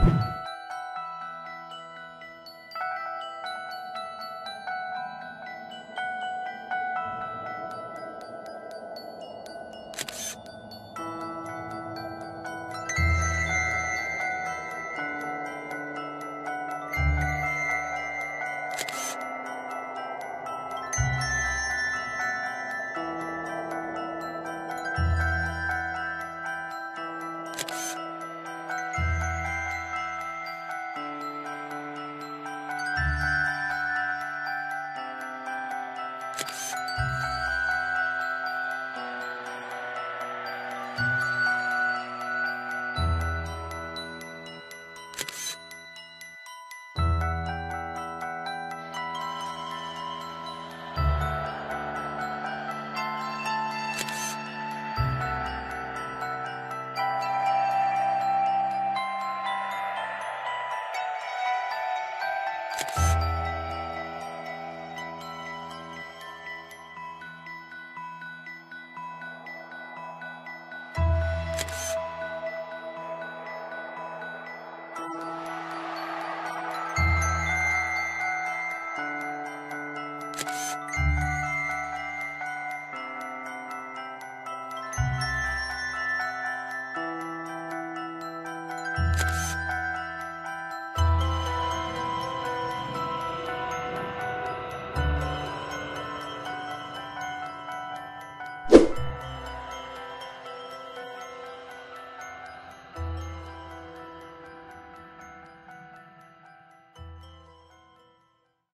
you